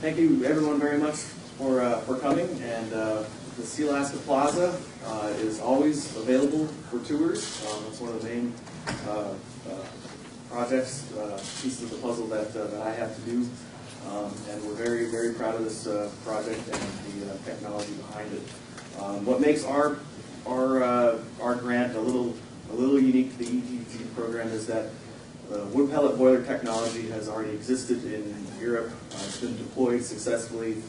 thank you everyone very much for, uh, for coming, and uh, the Sealaska Plaza uh, is always available for tours. Um, It's one of the main uh, uh, projects, uh, pieces of the puzzle that, that I have to do. Um, And we're very, very proud of this project and the technology behind it. Um, What makes our, our, our grant a little, a little unique to the ETG program is that uh, wood pellet boiler technology has already existed in Europe. Uh, It's been deployed successfully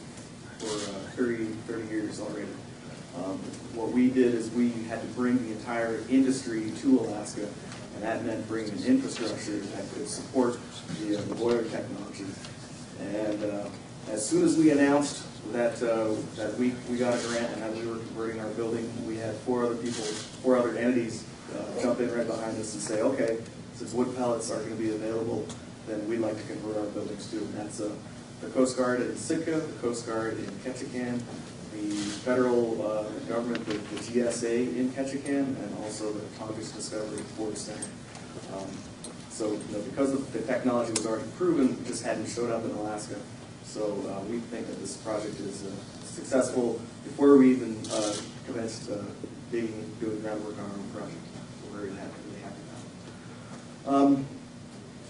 for uh, 30, 30 years already. Um, What we did is we had to bring the entire industry to Alaska, and that meant bringing infrastructure that could support the uh, the boiler technology. And uh, as soon as we announced that, uh, that we, we got a grant and that we were converting our building, we had four other people, four other entities uh, jump in right behind us and say, okay, since wood pellets are going to be available, then we'd like to convert our buildings too. And that's uh, the Coast Guard in Sitka, the Coast Guard in Ketchikan, the federal uh, government, the the GSA in Ketchikan, and also the Congress Discovery Force Center. Um, So, you know, because the the technology was already proven, it just hadn't showed up in Alaska. So uh, we think that this project is uh, successful before we even uh, commenced uh, digging, doing groundwork on our own project. We're very happy, really happy about it. Um,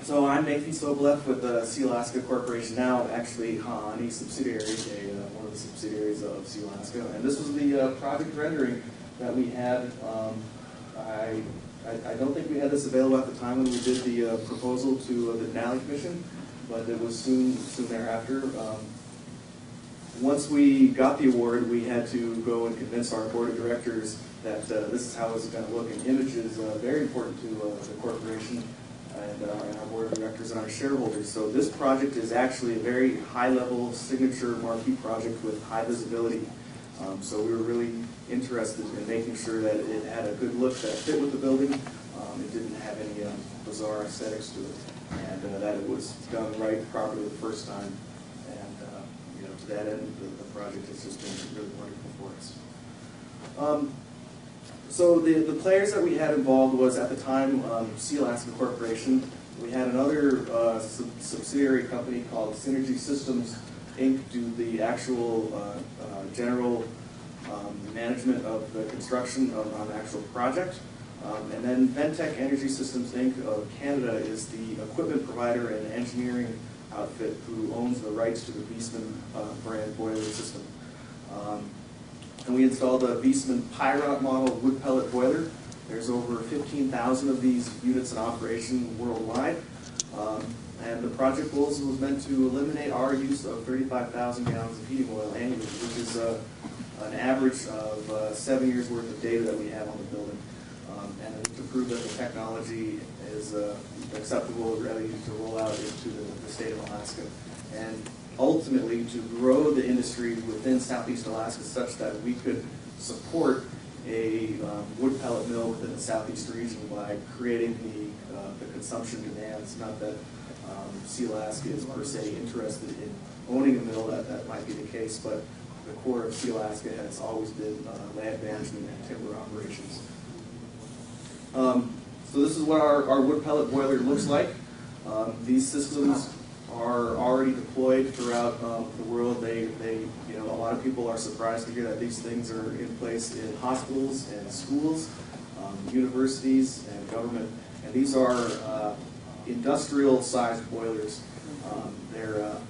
So I'm Nathan Soboleff with uh, Sealaska Corporation, now actually Haa Aaní subsidiary, a, uh, one of the subsidiaries of Sealaska. And this was the uh, project rendering that we had. Um, I, I I don't think we had this available at the time when we did the uh, proposal to uh, the Denali Commission, but it was soon, soon thereafter. Um, Once we got the award, we had to go and convince our board of directors that uh, this is how it's going to look. And image is uh, very important to uh, the corporation and and our board of directors and our shareholders. So this project is actually a very high-level signature marquee project with high visibility. Um, So we were really interested in making sure that it had a good look that fit with the building. Um, It didn't have any uh, bizarre aesthetics to it, and uh, that it was done right properly the first time. And, uh, you know, to that end, the, the project has just been really wonderful for us. Um, so the, the players that we had involved was at the time um, Sealaska Corporation. We had another uh, sub- subsidiary company called Synergy Systems Inc. do the actual uh, uh, general um, management of the construction of on the actual project. Um, and then Ventec Energy Systems Inc. of Canada is the equipment provider and engineering outfit who owns the rights to the Viessmann uh, brand boiler system. Um, and we installed a Viessmann Pyrot model wood pellet boiler. There's over 15,000 of these units in operation worldwide. Um, and the project goals was meant to eliminate our use of 35,000 gallons of heating oil annually, which is uh, an average of uh, seven years' worth of data that we have on the building. Um, and to prove that the technology is uh, acceptable, ready to roll out into the, the state of Alaska. And ultimately to grow the industry within southeast Alaska such that we could support a um, wood pellet mill within the southeast region by creating the, uh, the consumption demands. Not that um, Sealaska is per se interested in owning a mill, that, that might be the case, but the core of Sealaska has always been uh, land management and timber operations. Um, So this is what our, our wood pellet boiler looks like. Um, These systems are already deployed throughout um, the world. They, they, you know, a lot of people are surprised to hear that these things are in place in hospitals and schools, um, universities and government. And these are uh, industrial-sized boilers. Um, They're, uh,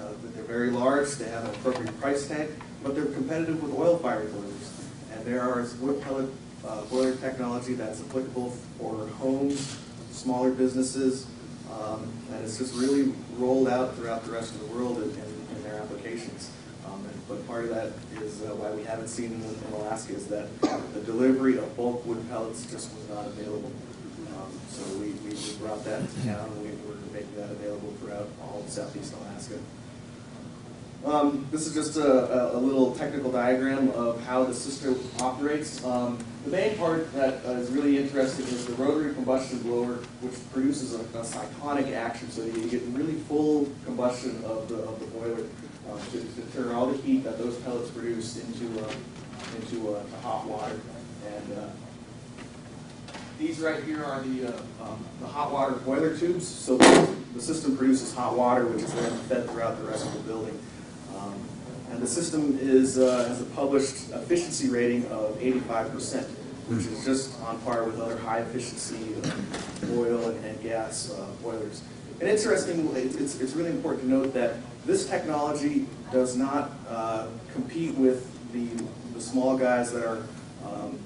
uh, they're very large, they have an appropriate price tag, but they're competitive with oil-fired boilers. And there are wood pellet uh, boiler technology that's applicable for homes, smaller businesses, um, and it's just really rolled out throughout the rest of the world in, in, in their applications. Um, and, but part of that is uh, why we haven't seen in, in Alaska is that the delivery of bulk wood pellets just was not available. Um, so we, we brought that to town and we, we're making that available throughout all of southeast Alaska. Um, this is just a, a, little technical diagram of how the system operates. Um, the main part that uh, is really interesting is the rotary combustion blower, which produces a, a cyclonic action, so you get really full combustion of the, of the boiler uh, to, to turn all the heat that those pellets produce into, uh, into uh, hot water. And uh, these right here are the, um, the hot water boiler tubes. So the system produces hot water, which is then fed throughout the rest of the building. Um, And the system is, uh, has a published efficiency rating of 85%, which is just on par with other high-efficiency uh, oil and and gas uh, boilers. And interesting, it's, it's really important to note that this technology does not uh, compete with the, the small guys that are um,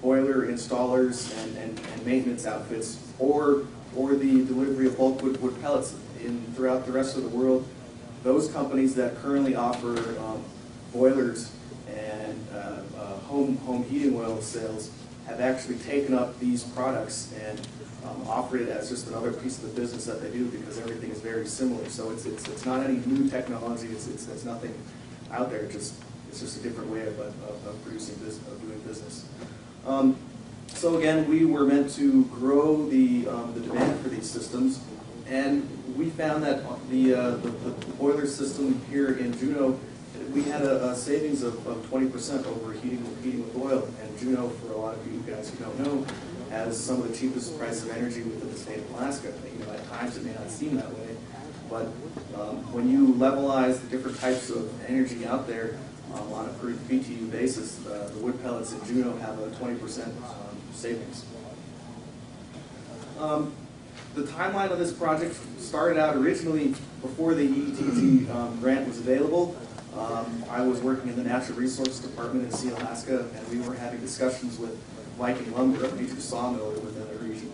boiler installers and, and, and maintenance outfits, or, or the delivery of bulk wood, wood pellets in, throughout the rest of the world. Those companies that currently offer um, boilers and uh, uh, home, home heating oil sales have actually taken up these products and um, offer it as just another piece of the business that they do because everything is very similar. So it's, it's, it's not any new technology, it's, it's, there's nothing out there, it's just, it's just a different way of, of, of producing business, of doing business. Um, so again, we were meant to grow the, um, the demand for these systems, and we found that the, uh, the, the boiler system here in Juneau, we had a, a savings of, of twenty percent over heating, heating with oil. And Juneau, for a lot of you guys who don't know, has some of the cheapest price of energy within the state of Alaska. You know, at times it may not seem that way, but um, when you levelize the different types of energy out there um, on a per BTU basis, uh, the wood pellets in Juneau have a 20% um, savings. Um, the timeline of this project started out originally before the ETG um, grant was available. Um, I was working in the Natural Resources Department in Sealaska, and we were having discussions with Viking Lumber, a major sawmill within the region.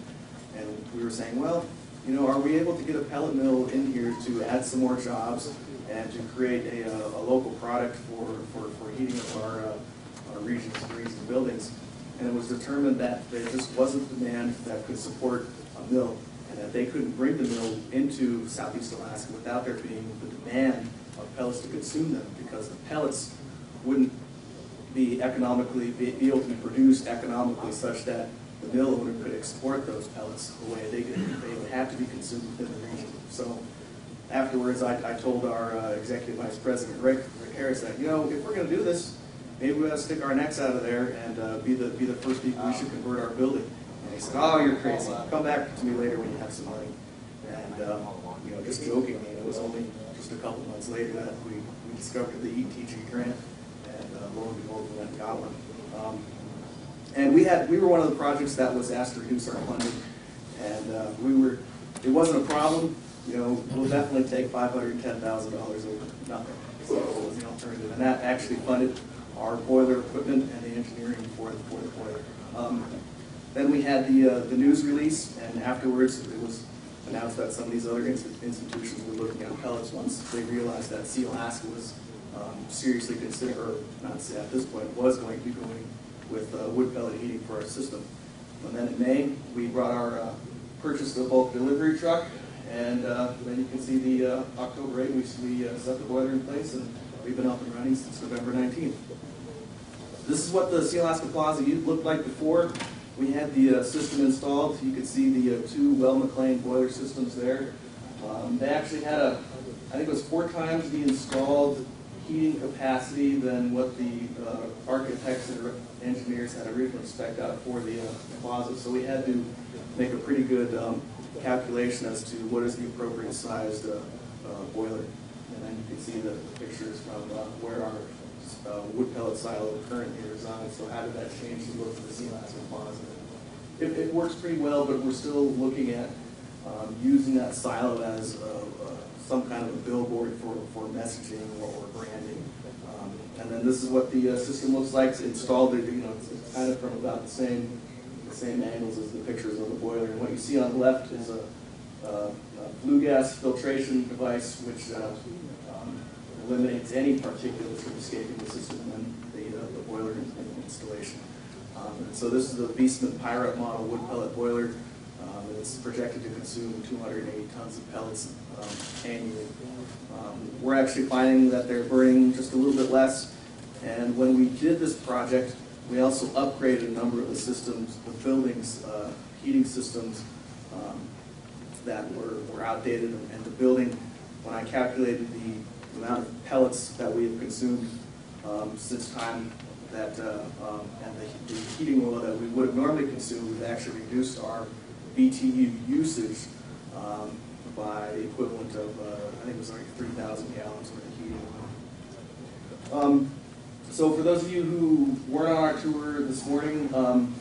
And we were saying, well, you know, are we able to get a pellet mill in here to add some more jobs and to create a, uh, a local product for, for, for heating of our, uh, our regions, and buildings? And it was determined that there just wasn't demand that could support a mill and that they couldn't bring the mill into southeast Alaska without there being the demand of pellets to consume them because the pellets wouldn't be economically, be able to be produced economically such that the mill owner could export those pellets away. way they did. They would have to be consumed within the region. So afterwards, I, I told our uh, executive vice president, Rick, Rick Harris, that, you know, if we're gonna do this, maybe we ought to stick our necks out of there and uh, be the, be the first people we should convert our building. And he said, oh, you're crazy. Come back to me later when you have some money. And, uh, you know, just jokingly, it was only just a couple months later that we, we discovered the ETG grant, and uh, lo and behold, we went and got one. Um, and we had, we were one of the projects that was asked to reduce our funding, and uh, we were, it wasn't a problem, you know, we'll definitely take five hundred and ten thousand dollars over nothing. So it was the alternative, and that actually funded our boiler equipment and the engineering for, the- for the boiler. Um, Then we had the, uh, the news release, and afterwards, it was announced that some of these other inst- institutions were looking at pellets once they realized that Sea was um, seriously considering, or not say at this point, was going to be going with uh, wood pellet heating for our system. And then in May, we brought our, uh, purchased a bulk delivery truck, and uh, then you can see the uh, October 8, we, we uh, set the boiler in place, and we've been up and running since November 19th. This is what the Alaska Plaza looked like before we had the uh, system installed. You could see the uh, two Weil-McLain boiler systems there. Um, They actually had a, I think it was four times the installed heating capacity than what the uh, architects and engineers had originally spec'd out for the uh, plaza. So we had to make a pretty good um, calculation as to what is the appropriate sized uh, uh, boiler. And then you can see the pictures from where our uh, wood pellet silo currently resides. So how did that change the look of the Sea Plaza? It, it works pretty well, but we're still looking at um, using that silo as uh, uh, some kind of a billboard for, for messaging or, or branding. Um, and then this is what the uh, system looks like. It's installed, you know, it's, kind of from about the same the same angles as the pictures of the boiler. And what you see on the left is a, a, a flue gas filtration device which uh, eliminates any particulates from escaping the system when the, uh, the boiler installation. Um, and so this is the Viessmann Pyrot model wood pellet boiler. Um, it's projected to consume 280 tons of pellets um, annually. Um, we're actually finding that they're burning just a little bit less. And when we did this project, we also upgraded a number of the systems, the buildings, uh, heating systems um, that were, were outdated. And the building, when I calculated the amount of pellets that we have consumed um, since time that, uh, um, and the, the heating oil that we would have normally consumed, we've actually reduced our BTU usage um, buy the equivalent of, uh, I think it was like 3,000 gallons worth of heating oil. Um, so for those of you who weren't on our tour this morning, um,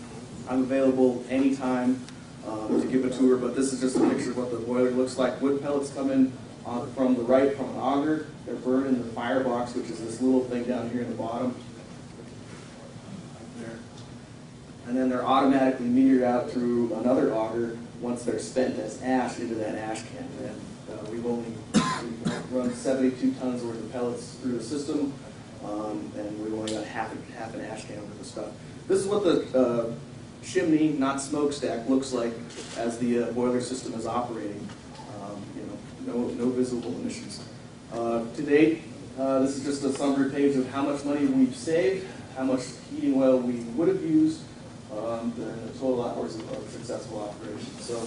I'm available anytime um, to give a tour, but this is just a picture of what the boiler looks like. Wood pellets come in uh, from the right from an auger. They're burned in the firebox, which is this little thing down here in the bottom. There. And then they're automatically metered out through another auger once they're spent as ash into that ash can. And uh, we've only we've run 72 tons worth of pellets through the system, um, and we've only got half, half an ash can worth of stuff. This is what the uh, chimney, not smokestack, looks like as the uh, boiler system is operating. Um, you know, no, no visible emissions. Uh, to date, uh, this is just a summary page of how much money we've saved, how much heating oil we would have used, um, the total hours of, of successful operation. So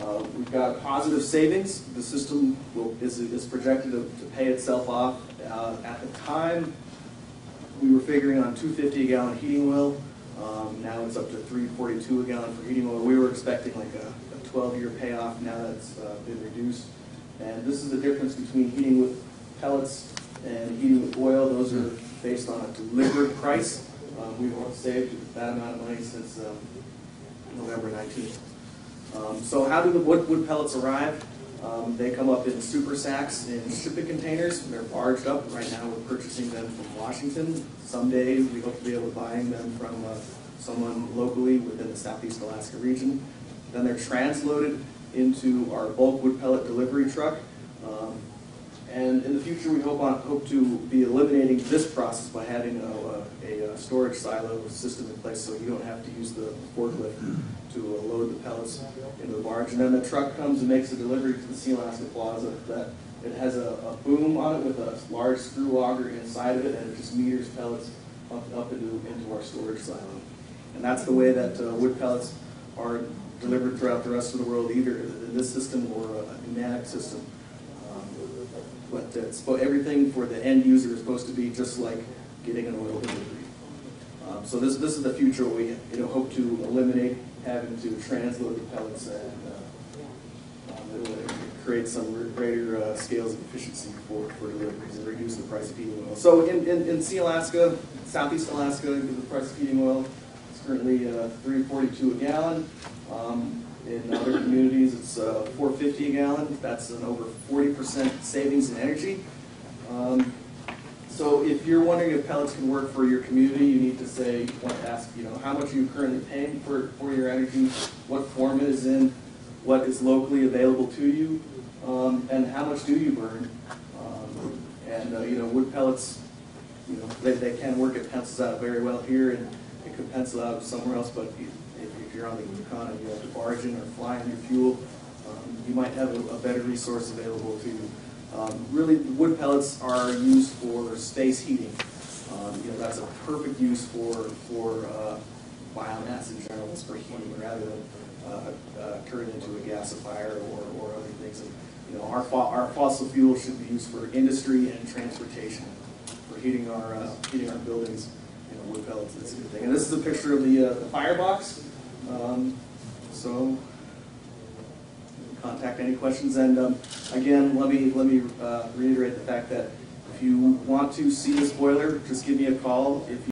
uh, we've got positive savings. The system will, is, is projected to, to pay itself off. Uh, at the time, we were figuring on 250 a gallon heating oil. Um, now it's up to 342 a gallon for heating oil. We were expecting like a, a 12-year payoff. Now that's uh, been reduced. And this is the difference between heating with pellets and heating with oil. Those are based on a delivered price. Um, we've saved that amount of money since um, November 19th. Um, so how do the wood, wood pellets arrive? Um, they come up in super sacks in shipping containers. They're barged up. Right now we're purchasing them from Washington. Someday we hope to be able to buy them from uh, someone locally within the Southeast Alaska region. Then they're transloaded into our bulk wood pellet delivery truck. Um, and in the future, we hope, on, hope to be eliminating this process by having a, a, a, storage silo system in place so you don't have to use the forklift to uh, load the pellets into the barge. And then the truck comes and makes a delivery to the Sealaska Plaza that it has a, a boom on it with a large screw auger inside of it and it just meters pellets up, up into, into our storage silo. And that's the way that uh, wood pellets are delivered throughout the rest of the world, either in this system or a pneumatic system. But it's, everything for the end user is supposed to be just like getting an oil delivery. Um, so this this is the future we you know hope to eliminate having to transload the pellets and uh, um, create some greater uh, scales of efficiency for, for deliveries and reduce the price of heating oil. So in, in, in Sealaska, Southeast Alaska, the price of heating oil is currently uh, 342 a gallon. Um, in other communities, it's uh, 450 a gallon. That's an over 40% savings in energy. Um, so if you're wondering if pellets can work for your community, you need to say, want to ask, you know, how much are you currently paying for, for your energy, what form it is in, what is locally available to you, um, and how much do you burn. Um, and, uh, you know, wood pellets, you know, they, they can work. It pencils out very well here, and it could pencil out somewhere else, but you're on the Yukon and you have to bargain or fly in your fuel, um, you might have a, a, better resource available to you. Um, really, wood pellets are used for space heating. Um, you know, that's a perfect use for, for uh, biomass in general, for heating rather than uh, uh, turn into a gasifier or, or other things. And, you know, our, fo our fossil fuel should be used for industry and transportation, for heating our, uh, heating our buildings. You know, wood pellets, that's a good thing. And this is a picture of the, uh, the firebox. Um, so contact any questions. And um, again, let me let me uh, reiterate the fact that if you want to see this boiler, just give me a call. If